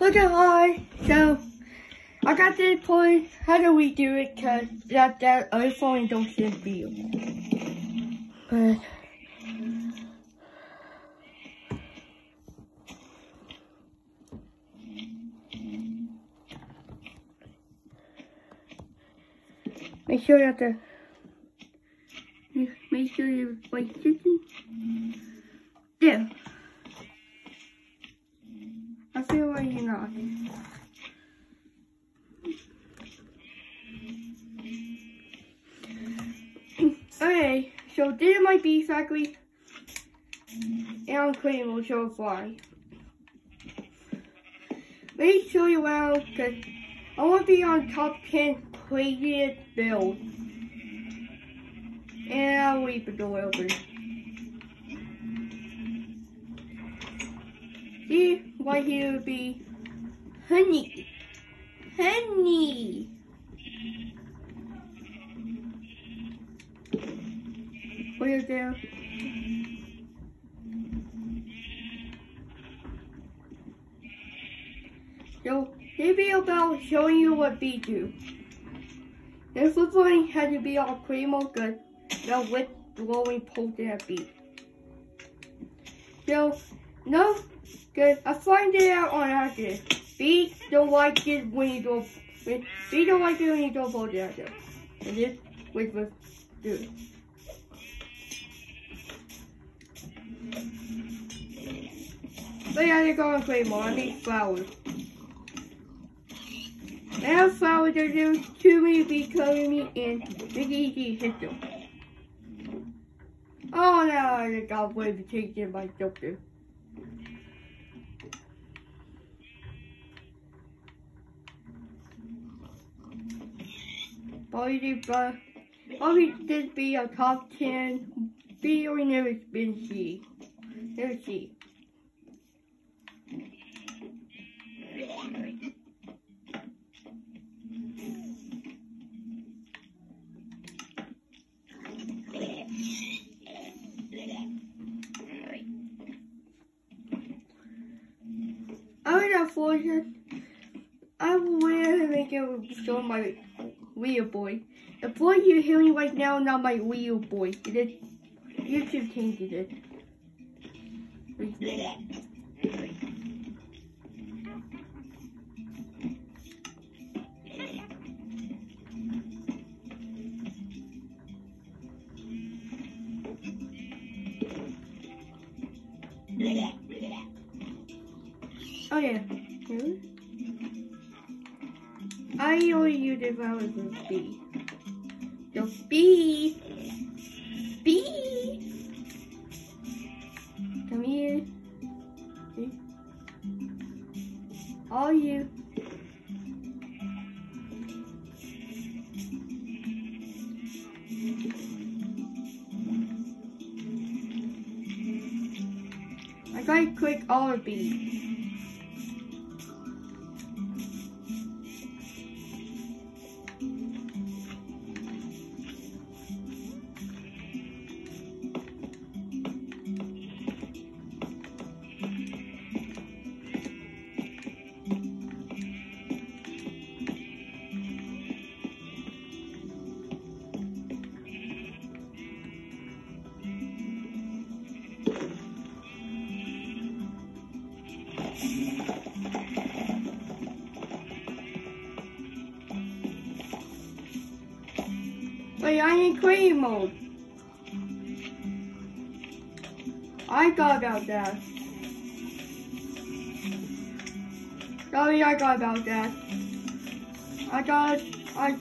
Look at hi. So, I got this point. How do we do it? Cause that that other phone don't seem to be. But. Make sure have to. Make sure you're like sitting. There. My bee factory. And I'm cleaning will show fly. Make sure you well, because I want to be on top 10 craziest builds. And I'll leave the door open. See, right here would be honey. Honey. Is there? So, maybe about showing you what bees do. This one had to be all primo good, now with blowing potent at bees. So, no, good. I find it out on accident. Bees don't like it when you go, bees don't like it when you go potent at them. And this was was good. But yeah, they're going to play need flowers. Now flowers are doing too many bee covering me and Big Easy hit them. Oh no, I got away to take in my doctor. Probably, but probably this be a top 10 bee or never been see. Never see. I I will make it show my real boy. The boy you're hearing right now, not my real boy. It is YouTube changed it. Bee. So bee. Bee. I ain't cream mode. I got about that. Sorry, I got about that. I got it. I,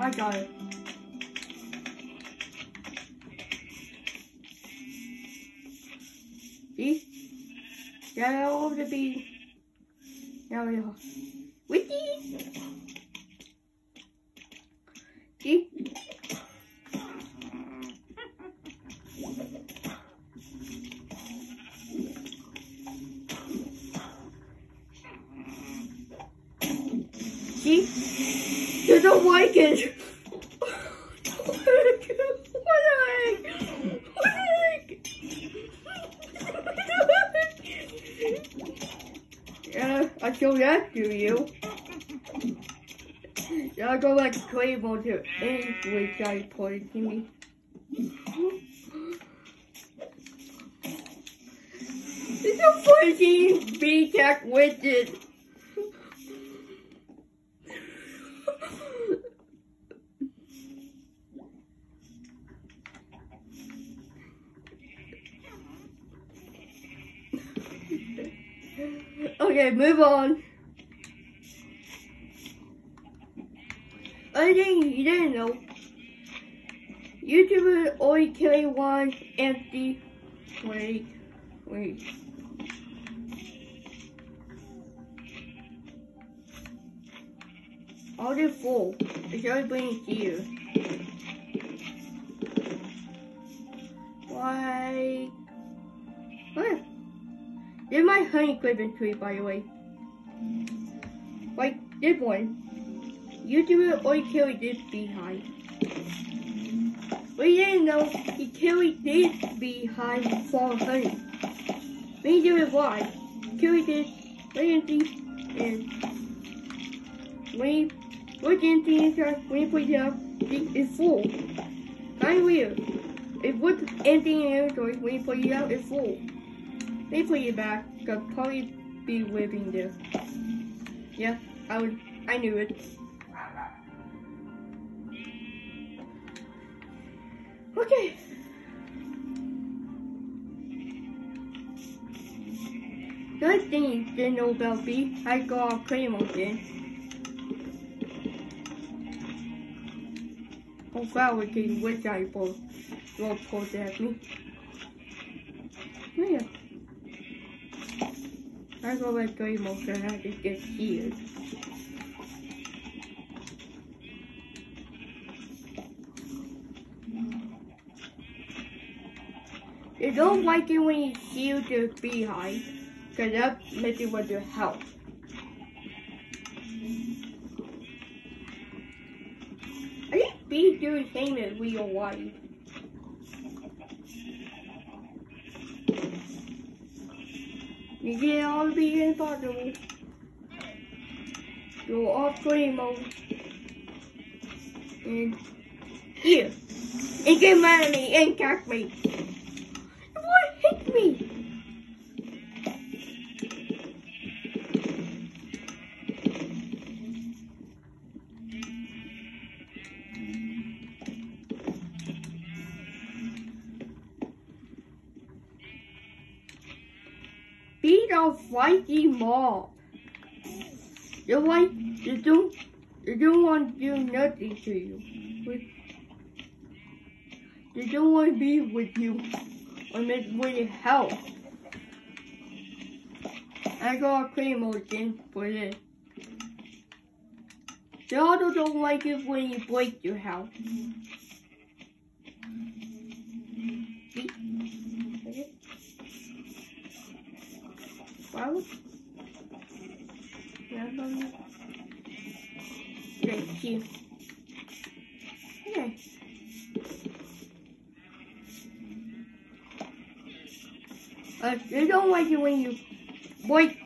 I got it. See? Got all of the bees. There we are. Show that you. I'll go like Claymore to any which I pointed to me. It's a funny B-Tech widget. Okay, move on. I think you didn't know. YouTuber only killing one empty. Wait, wait. All the full. It's only bringing here. Why? What? There's my honey clipping tree, by the way. Like this one. YouTuber only carried this behind. We didn't know he carried this behind for honey. We do it why. Carried this, empty, and when you put empty inside, when you put it out, it's full. Kind of weird. It was empty in inventory, when you put it out, it's full. They play it back, could probably be living there. Yeah, I would, I knew it. Okay. Good thing you didn't know about me. I got a it. Oh, flower king, which I both will post at me. Oh, yeah. I go like claim on and I just get here. They don't like it when you seal the beehive, because that makes it with your health. I think bees do the same as life. You get all the bees impossible. Go off green mode. And here. And get me and catch me. Fighting mob. You're like, they don't, they don't want to do nothing to you. They don't want to be with you or make with help. I got a cream again for this. They also don't like it when you break your house. Wow. Thank you. Okay. Uh, they don't like it when you wait.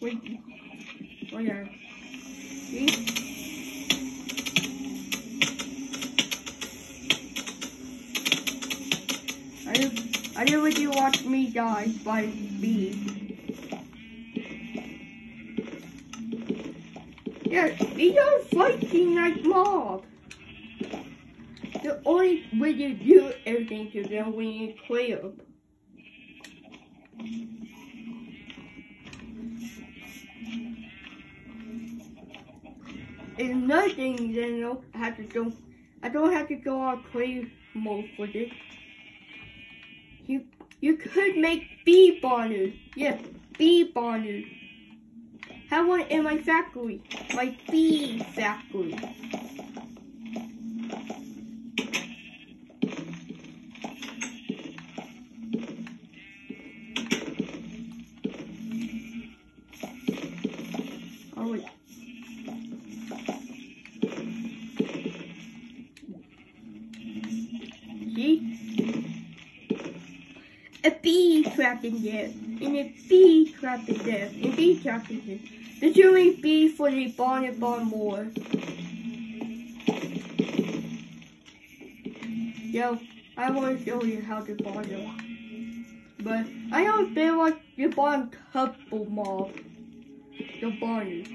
Wait. Oh yeah. See? I I didn't you watch me die by bees. Yeah, these are fighting like mob. The only way you do everything to them when you clear up. It's nothing, you know, I have to go, I don't have to go on play mode for this. You, you could make bee bonners. Yes, bee bonners. Have one in my factory, my bee factory. Oh. See? A bee trapped in there, and a bee trapped in there, and a bee trapped in there. The only B for the Bonnet Bon more. Yo, I want to show you how to bond it. But I don't feel like you bond couple mob. The bond.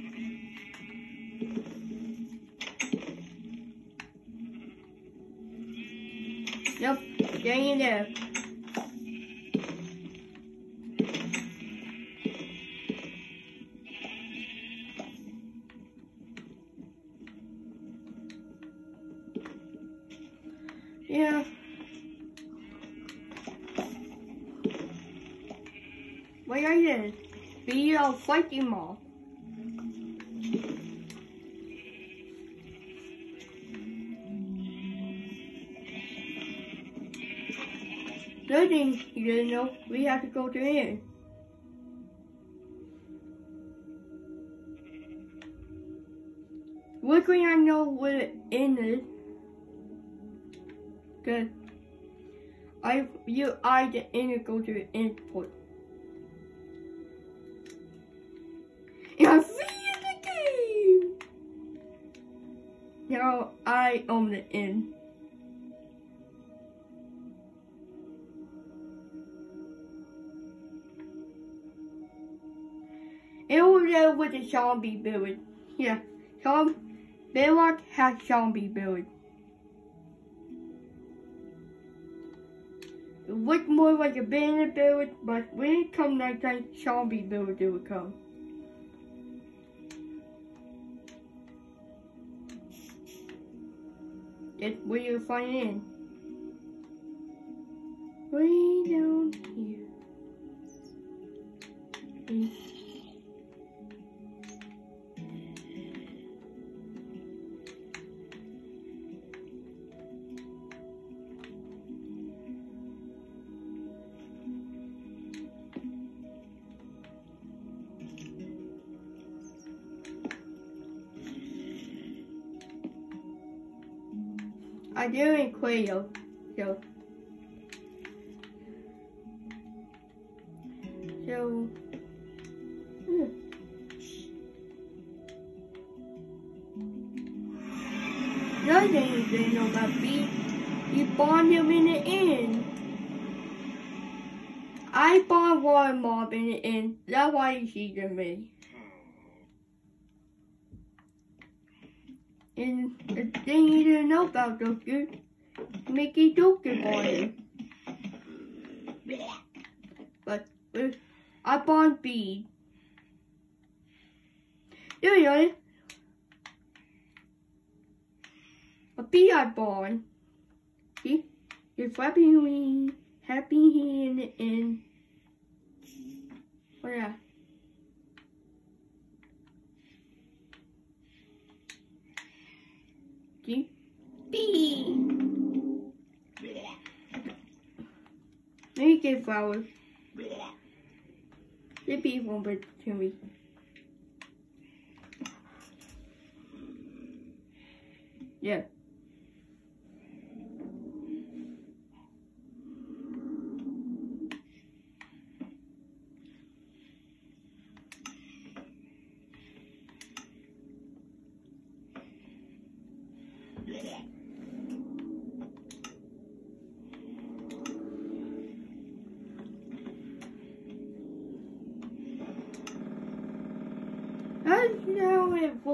Yep, getting in there. What are you? Be a fighting mob. Good thing you didn't know we have to go to in. Luckily I know what it is. Good. I you I the in go to the input. Now I own the in. It was there with the zombie build. Yeah, some Baylock has zombie build. It looked more like a bandit build, but when it comes nighttime, zombie it would come. That's where you find in. Way down here. I didn't quail, so so hmm. The other thing you didn't know about me, you bond him in the inn. I bond water mob in the inn. That's why you see me. And the thing you didn't know about Doctor, Mickey Doctor bonded. But with I bond bead. There go. A bee I bond. See? You're flapping me, happy hand, and what oh yeah. See? Bee. Let get flowers. The bee won't to me. Yeah.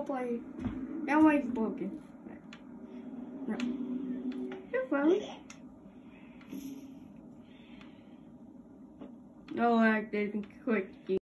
Play. Now it's broken. No. You're fine. No, I didn't click you.